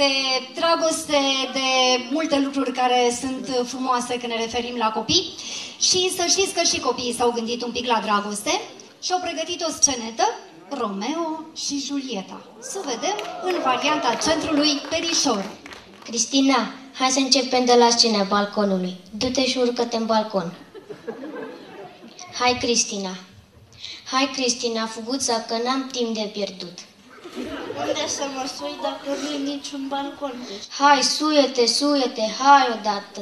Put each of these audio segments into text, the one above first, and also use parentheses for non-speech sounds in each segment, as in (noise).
a copiilor, de dragoste, de multe lucruri care sunt frumoase când ne referim la copii. Și să știți că și copiii s-au gândit un pic la dragoste și au pregătit o scenetă, Romeo și Julieta. Să vedem în varianta centrului Perișor. Cristina, hai să începem de la scena balconului. Du-te și urcă-te în balcon. Hai, Cristina. Hai, Cristina, fuguța, că n-am timp de pierdut. Unde să mă sui dacă nu e niciun balcon? Hai, suie-te, suie-te, hai odată.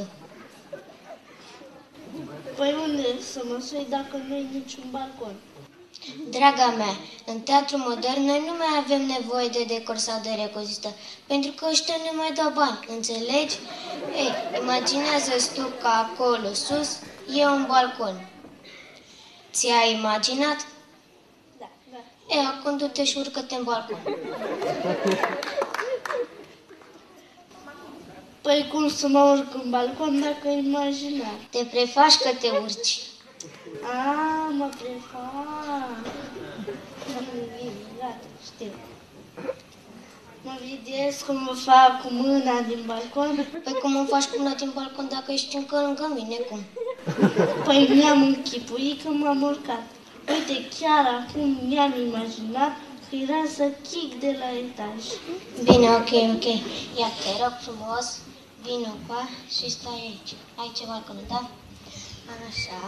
Păi unde să mă sui dacă nu e niciun balcon? Draga mea, în teatru modern noi nu mai avem nevoie de decor sau de recozistă, pentru că ăștia nu mai dau bani, înțelegi? Ei, imaginează-ți tu că acolo sus e un balcon. Ți-ai imaginat? Da, da. E, acum du-te și urcă-te în balcon. (laughs) Păi cum să mă urc în balcon dacă imaginar? Te prefaci că te urci. A, mă prefac. Gata, știu. Mă vedeți cum mă fac cu mâna din balcon? Păi cum îmi faci cu mâna din balcon dacă ești încă lângă mine, cum? Păi mi-am închipuit că m-am urcat. Uite, chiar acum mi-am imaginat că era să chic de la etaj. Bine, ok, ok. Ia, te rog frumos, vină qua și stai aici. Ai ceva balconul, da? Așa.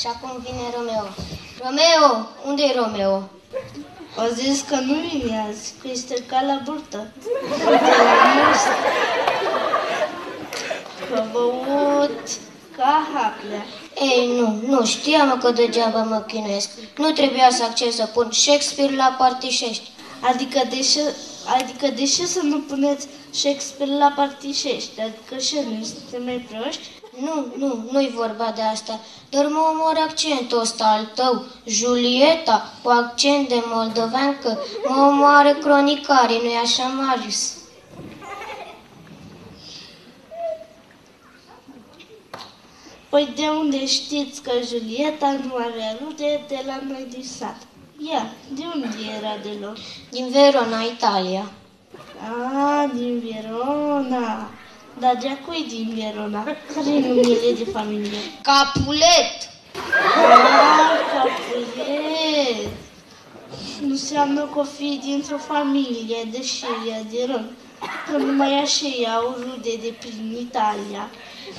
Și acum vine Romeo. Romeo! Unde e Romeo? Au zis că nu vine azi, că este ca la burtă. Uite la must. Că băut ca haplea. Ei, nu, nu, știam că degeaba mă chinuiesc. Nu trebuia să accept să pun Shakespeare la partișești. Adică de ce, adică de ce să nu puneți Shakespeare la partișești? Adică ce, nu suntem mai proști? Nu, nu, nu-i vorba de asta. Doar mă omor accentul ăsta al tău. Julieta, cu accent de moldoveancă, mă omoară cronicarii, nu-i așa, Marius? Păi de unde știți că Julieta nu avea rude de la noi din sat? Ia, de unde era deloc? Din Verona, Italia. A, din Verona. Dar de cui din Verona? Care e numele de familie? Capulet! A, Capulet. Nu înseamnă că o fi dintr-o familie de șiria de rând. Că numai așa au rude de prin Italia.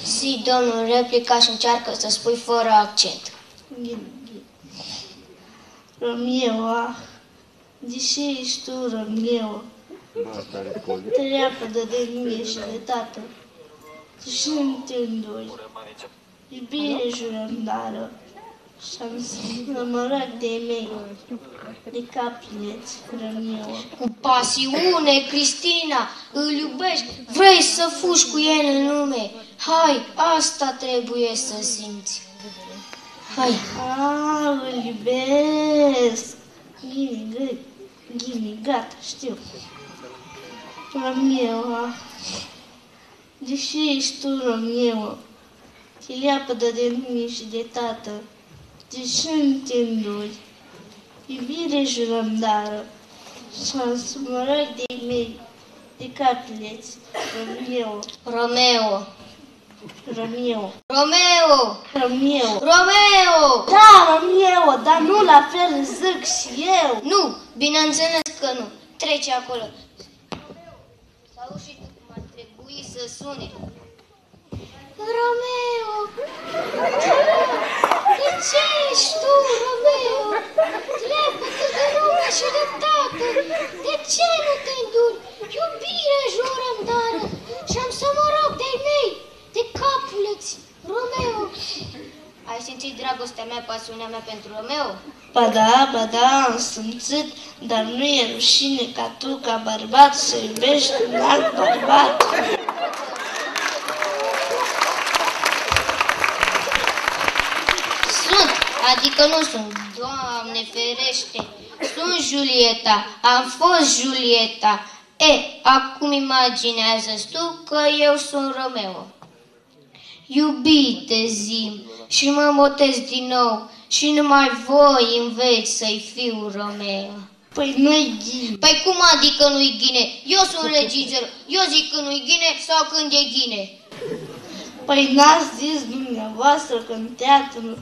Si, domnul, replica și încearcă să spui fără accent. Romeo, ah, de ce ești tu, Romeo? Treapă de mine și de tată. Și nu te îndoi. Iubire jurămdară. Și-am să mă rog de mei, de capineți, Romeo. Cu pasiune, Cristina, îl iubești, vrei să fugi cu el în lume. Hai, asta trebuie să simți. Hai. A, îl iubesc. Ghini, ghini, gata, știu. Romeo, ah. Deși ești tu, Romeo, te leapădă de mine și de tată, deși nu te îndoi. Iubire jurămdară, și-am să mă rog de mei, de capileți, Romeo, Romeo. Romeo, Romeo! Romeo. Romeo! Da, Romeo, dar nu la fel zic și eu. Nu, bineînțeles că nu. Trece acolo. Sau și tu cum ar trebui să sune. Romeo! De ce ești tu, Romeo? Lepătă de lume și de tată. De ce nu te înduri? Iubire jurăm dară și am să mă rog de mei, de capuleți, Romeo. Ai simțit dragostea mea, pasiunea mea pentru Romeo? Ba da, ba da, am simțit, dar nu e rușine ca tu, ca bărbat, să iubești un alt bărbat. Sunt, adică nu sunt. Doamne ferește, sunt Julieta, am fost Julieta. E, acum imaginează tu că eu sunt Romeo. Iubite zim și mă motez din nou și numai voi înveți să-i fiu Romeo. Păi nu-i ghine. Păi cum adică nu-i ghine? Eu sunt regizor. Eu zic că nu-i ghine sau când e ghine. Păi n-ați zis dumneavoastră că în teatru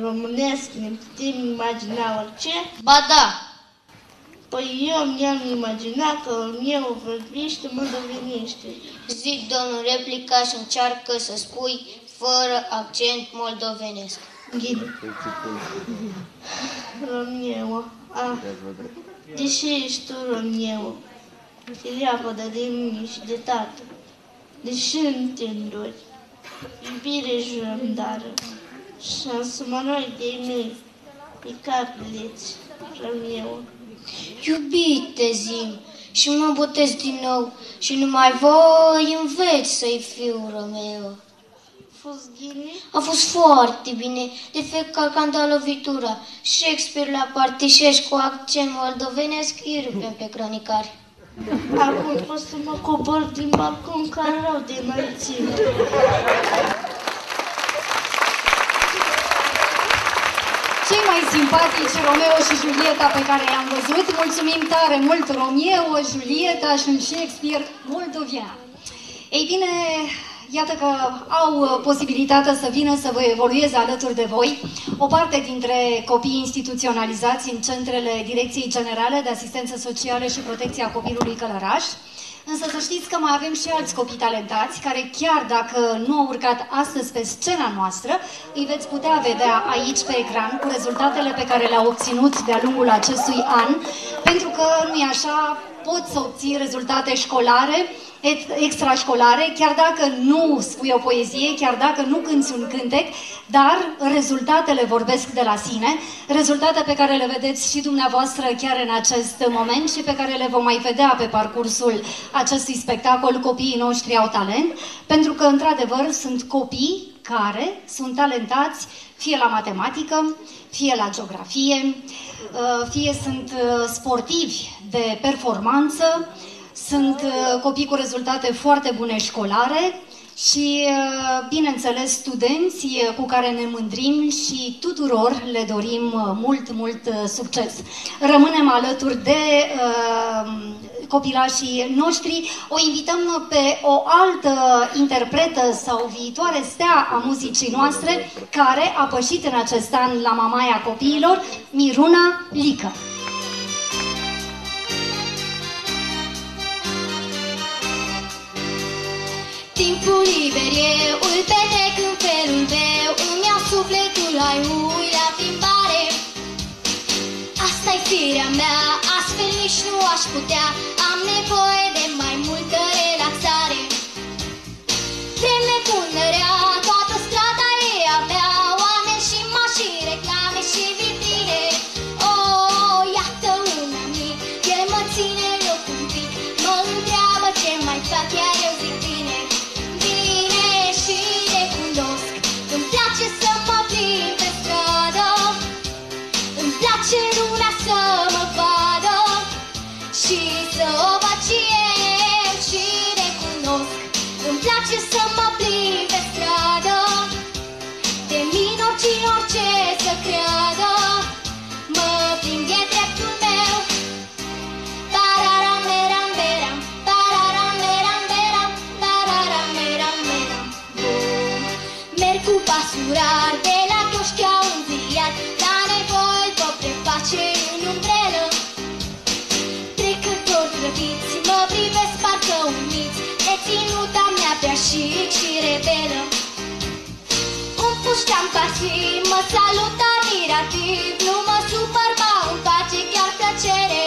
românesc ne putem imagina orice? Ba da, Păi eu mi-am imaginat că meu vorbește moldovenește. zic domnul replica și încearcă să spui fără accent moldovenesc. Ghine. Romeo, ah, deși ești tu Romeo, te leapădă de mine și de tată, deși nu te îndori, iubire jurămdară, și am să mă rog de mei, pe capileți, Romeo. Iubite zim și mă botez din nou și numai voi înveți să-i fiu Romeo. Fost ghine? A fost foarte bine, de fapt ca când a lovitura. Shakespeare la partișeș cu accent moldovenesc, îi rupem pe cronicari. Acum pot să mă cobor din balcon ca rău de înălțime. Mai simpatici Romeo și Julieta pe care i-am văzut, mulțumim tare mult Romeo, Julieta și un Shakespeare moldovean. Ei bine, iată că au uh, posibilitatea să vină să vă evolueze alături de voi. O parte dintre copiii instituționalizați în centrele Direcției Generale de Asistență Socială și Protecția Copilului Călăraș, Însă să știți că mai avem și alți copii talentați care chiar dacă nu au urcat astăzi pe scena noastră, îi veți putea vedea aici pe ecran cu rezultatele pe care le-au obținut de-a lungul acestui an, pentru că nu e așa, poți să obții rezultate școlare, ex- extrașcolare, chiar dacă nu spui o poezie, chiar dacă nu cânti un cântec, dar rezultatele vorbesc de la sine, rezultate pe care le vedeți și dumneavoastră chiar în acest moment și pe care le vom mai vedea pe parcursul acestui spectacol. Copiii noștri au talent, pentru că, într-adevăr, sunt copii care sunt talentați fie la matematică, fie la geografie, uh, fie sunt uh, sportivi de performanță, sunt uh, copii cu rezultate foarte bune școlare și, uh, bineînțeles, studenți uh, cu care ne mândrim și tuturor le dorim uh, mult, mult uh, succes. Rămânem alături de uh, copilașii noștri. O invităm pe o altă interpretă sau viitoare stea a muzicii noastre care a pășit în acest an la Mamaia Copiilor, Miruna Lică. Timpul liber eu îl petrec în felul meu. Îmi iau sufletul ai ui la plimbare. Asta-i firea mea, astfel nici nu aș putea. Am nevoie de mai multă relaxare. Vreme bună rea, puștean pasiv mă salută admirativ Nu mă supăr, mă îmi face chiar plăcere.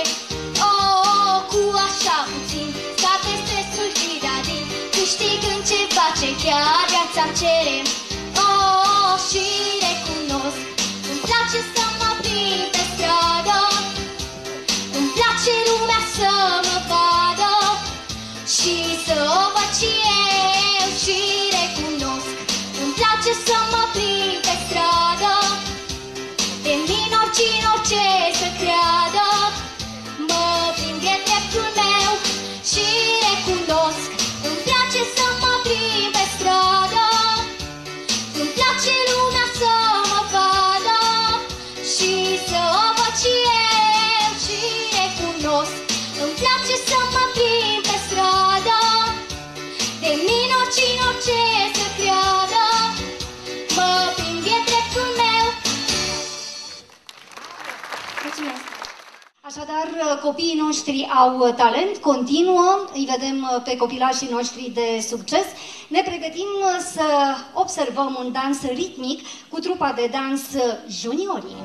Oh, oh, cu așa puțin Scape stresul tiradin Câștigând ceva ce chiar viața-mi cere. Oh, oh, și recunosc Îmi place să mă plimb copiii noștri au talent, continuă, îi vedem pe copilașii noștri de succes. Ne pregătim să observăm un dans ritmic cu trupa de dans juniorii.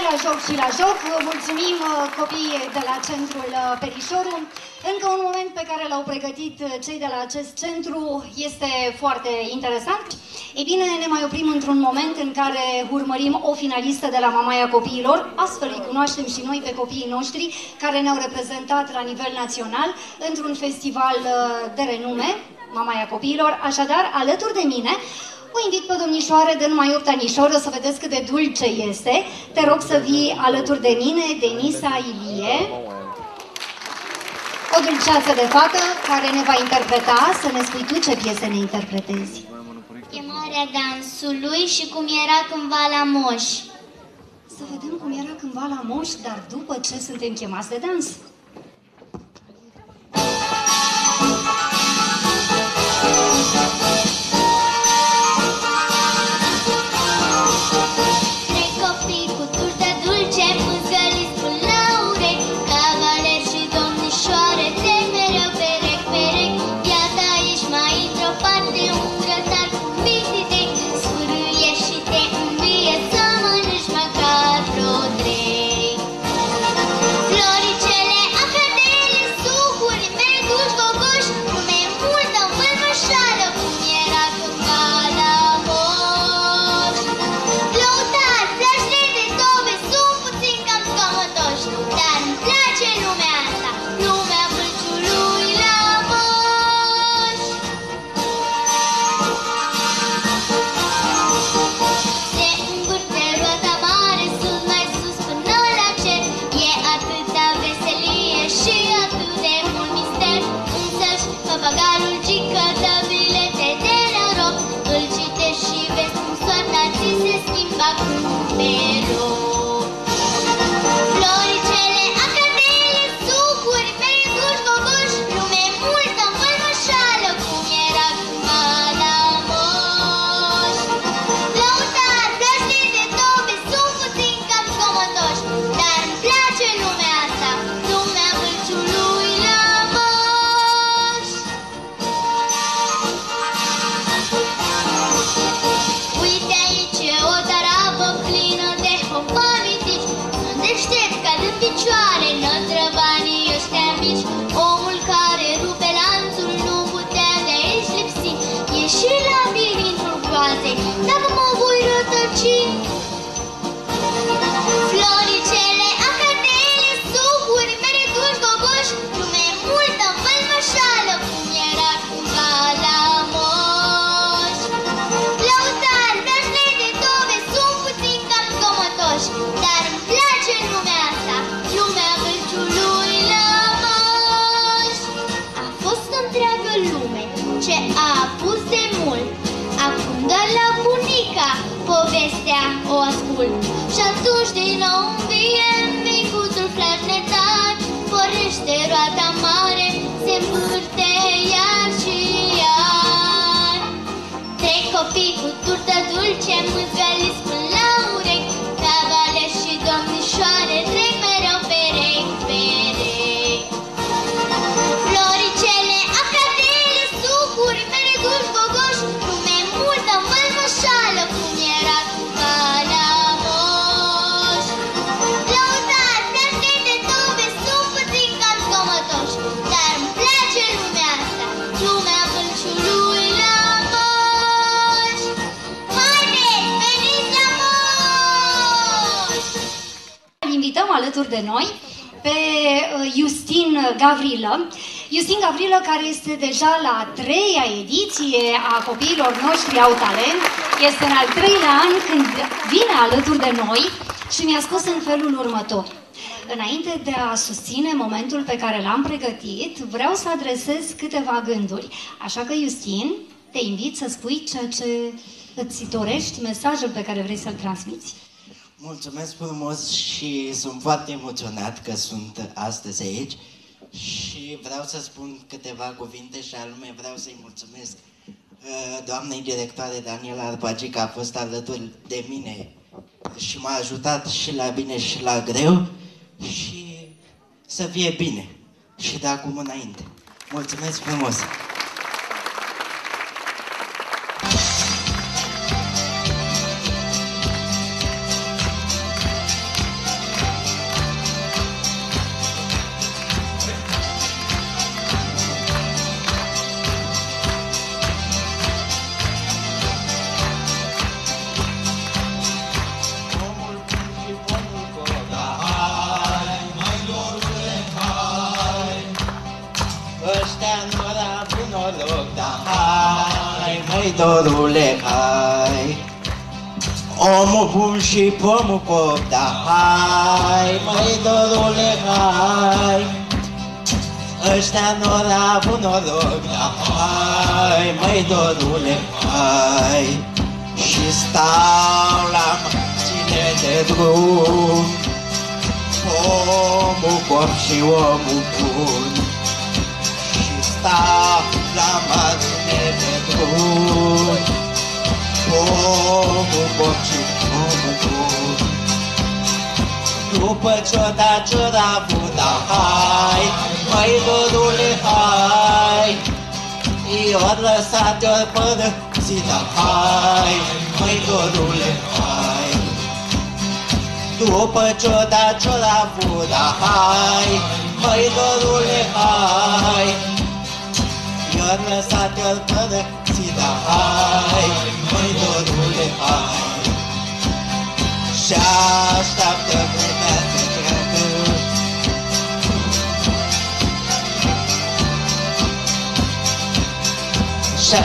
Și la joc. Mulțumim uh, copiii de la centrul uh, Perișoru. Încă un moment pe care l-au pregătit uh, cei de la acest centru este foarte interesant. Ei bine, ne mai oprim într-un moment în care urmărim o finalistă de la Mamaia Copiilor, astfel îi cunoaștem și noi pe copiii noștri care ne-au reprezentat la nivel național într-un festival de renume, Mamaia Copiilor. Așadar, alături de mine, o invit pe domnișoară de numai 8 anișori, o să vedeți cât de dulce este. Te rog să vii alături de mine, Denisa Ilie. O dulceață de fată care ne va interpreta, să ne spui tu ce piese ne interpretezi. Chemarea dansului și cum era cândva la moși. să vedem cum era cândva la moș, dar după ce suntem chemați de dans. Tchau. Jim. Alături de noi pe uh, Justin Gavrilă. Justin Gavrilă, care este deja la a treia ediție a copiilor noștri au talent, este în al treilea an când vine alături de noi și mi-a spus în felul următor. Înainte de a susține momentul pe care l-am pregătit, vreau să adresez câteva gânduri. Așa că, Justin, te invit să spui ceea ce îți dorești, mesajul pe care vrei să-l transmiți. Mulțumesc frumos și sunt foarte emoționat că sunt astăzi aici și vreau să spun câteva cuvinte și anume vreau să-i mulțumesc uh, doamnei directoare Daniela Arpagi că a fost alături de mine și m-a ajutat și la bine și la greu și să fie bine și de acum înainte. Mulțumesc frumos! Dorule, hai Omul bun și pomul cop, da hai Măi, dorule, hai. Ăștia n-or avut noroc, da hai Măi, dorule, hai. Și stau la marginea margine de drum Omul corp și omul bun. Și sta la margine de drum Omul corp și omul bun După ce-o da ciora buda, hai, măi dorule, hai. I-or lăsat ori părăsita, hai, măi dorule, hai. După ce-o da ciora buda, hai, măi dorule, hai I-or lăsat ori părăsita, hai, măi dorule, hai. Și așteaptă vremea să treacă. Și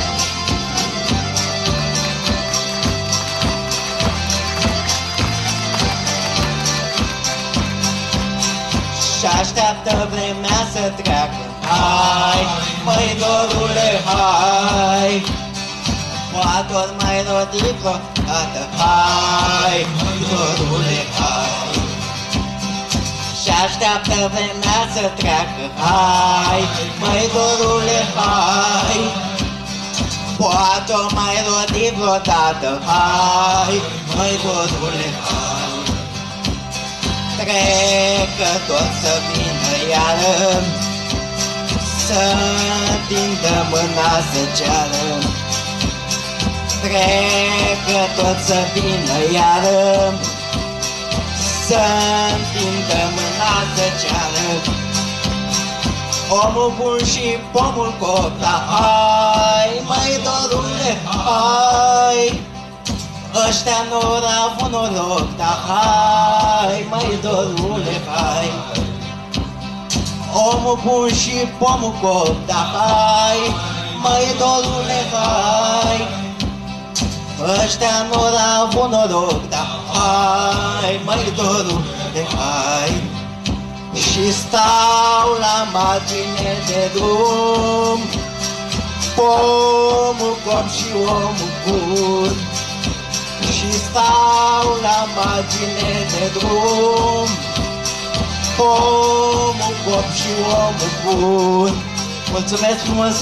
Și așteaptă vremea să treacă. Hai, măi dorule, hai. Poate ori mai rodi vreodată Hai, măi dorule, hai. Și așteaptă vremea să treacă Hai, măi dorule, hai. Poate o mai rodi vreodată Hai, măi dorule, hai. Trecă tot să vină iară Să întindă mâna să ceară Trecă tot să vină iară. Să întindă mâna să ceară Omul bun și pomul copta Hai, mai dorule, hai Ăștia nu au avut noroc Dar hai, mai dorule, hai Omul bun și pomul copta Hai, mai dorule, hai. Ăștia nu au avut noroc, dar hai, mai dorule, hai. Și stau la margine de drum Pomul corp și omul bun. Și stau la margine de drum Pomul corp și omul bun Mulțumesc frumos!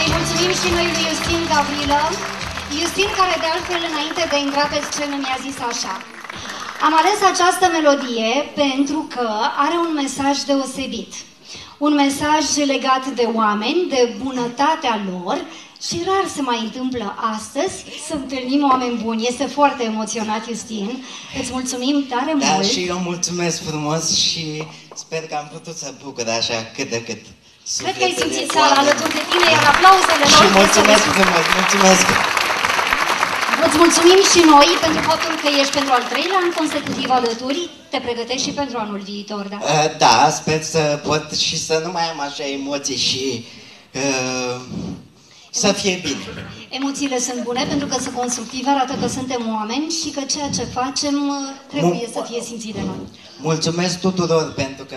Îi mulțumim și noi lui Justin Gavrilă. Justin, care de altfel înainte de a intra pe scenă mi-a zis așa. Am ales această melodie pentru că are un mesaj deosebit. Un mesaj legat de oameni, de bunătatea lor și rar se mai întâmplă astăzi să întâlnim oameni buni. Este foarte emoționat, Justin. Îți mulțumim tare Da, mult. și eu mulțumesc frumos și sper că am putut să bucur așa cât de cât. Cred că ai sufletele simțit sala oamenilor. alături de tine, iar aplauzele Și noastre mulțumesc sunt- frumos, mulțumesc! Îți mulțumim și noi pentru faptul că ești pentru al treilea an consecutiv alături. Te pregătești și pentru anul viitor, da? Uh, Da, sper să pot și să nu mai am așa emoții și uh, să fie bine. Emoțiile sunt bune pentru că sunt constructive, arată că suntem oameni și că ceea ce facem uh, trebuie Nu. să fie simțit de noi. Mulțumesc tuturor pentru că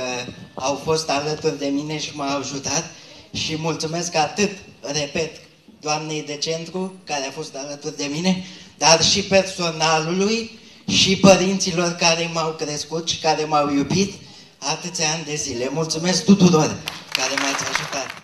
au fost alături de mine și m-au ajutat și mulțumesc atât, repet, doamnei de centru care a fost alături de mine, dar și personalului și părinților care m-au crescut și care m-au iubit atâția ani de zile. Mulțumesc tuturor care m-ați ajutat.